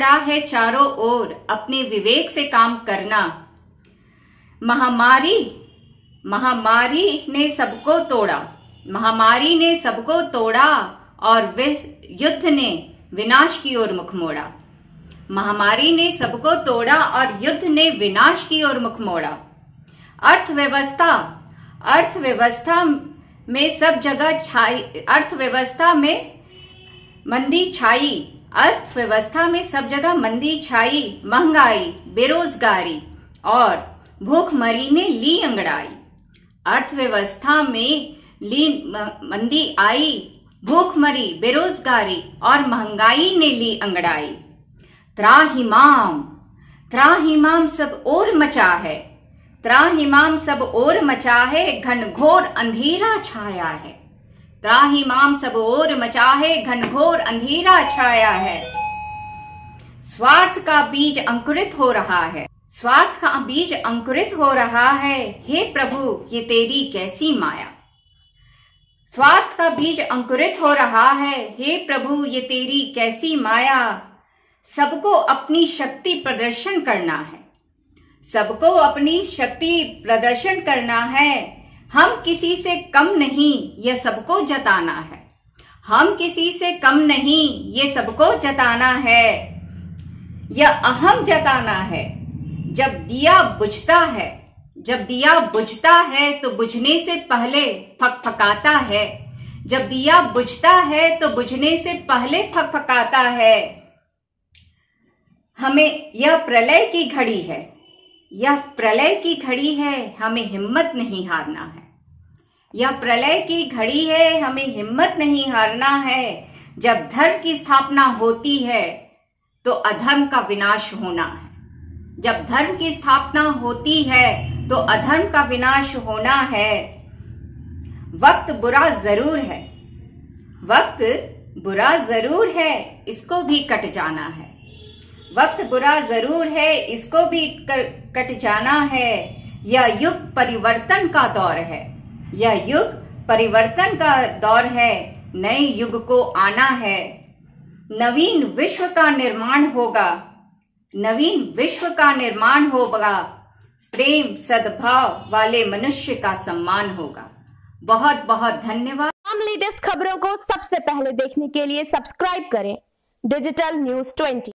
चढ़ा है चारों ओर अपने विवेक से काम करना। महामारी महामारी ने सबको तोड़ा। महामारी ने सबको तोड़ा और युद्ध ने विनाश की ओर मुख मोड़ा। महामारी ने सबको तोड़ा और युद्ध ने विनाश की ओर मुख मोड़ा। अर्थव्यवस्था अर्थव्यवस्था में सब जगह छाई, अर्थव्यवस्था में मंदी छाई। अर्थव्यवस्था में सब जगह मंदी छाई, महँगाई, बेरोजगारी और भूखमरी ने ली अंगड़ाई। अर्थव्यवस्था में ली मंदी आई, भूखमरी, बेरोजगारी और महँगाई ने ली अंगड़ाई। त्राहिमाम त्राहिमाम सब और मचा है। त्राहिमाम सब और मचा है, घनघोर अंधेरा छाया है। त्राहिमाम सब और मचा है घनघोर अंधेरा छाया है। स्वार्थ का बीज अंकुरित हो रहा है। स्वार्थ का बीज अंकुरित हो रहा है। हे प्रभु, ये तेरी कैसी माया? स्वार्थ का बीज अंकुरित हो रहा है। हे प्रभु, ये तेरी कैसी माया? सबको अपनी शक्ति प्रदर्शन करना है। सबको अपनी शक्ति प्रदर्शन करना है। हम किसी से कम नहीं, ये सबको जताना है। हम किसी से कम नहीं, ये सबको जताना है। यह अहम जताना है, जब दिया बुझता है, जब दिया बुझता है तो बुझने से पहले फकफकाता है। जब दिया बुझता है तो बुझने से पहले फकफकाता है। हमें यह प्रलय की घड़ी है, यह प्रलय की घड़ी है, हमें हिम्मत नहीं हारना है। यह प्रलय की घड़ी है हमें हिम्मत नहीं हारना है। जब धर्म की स्थापना होती है तो अधर्म का विनाश होना है। जब धर्म की स्थापना होती है तो अधर्म का विनाश होना है। वक्त बुरा ज़रूर है। वक्त बुरा ज़रूर है इसको भी कट जाना है। वक्त बुरा ज़रूर है इसको भी कर, कट जाना है। यह युग परिवर्तन का दौर है। यह युग परिवर्तन का दौर है, नए युग को आना है। नवीन विश्व का निर्माण होगा। नवीन विश्व का निर्माण होगा। प्रेम, सद्भाव वाले मनुष्य का सम्मान होगा। बहुत बहुत धन्यवाद। हम लेटेस्ट खबरों को सबसे पहले देखने के लिए सब्सक्राइब करें। Digital news twenty.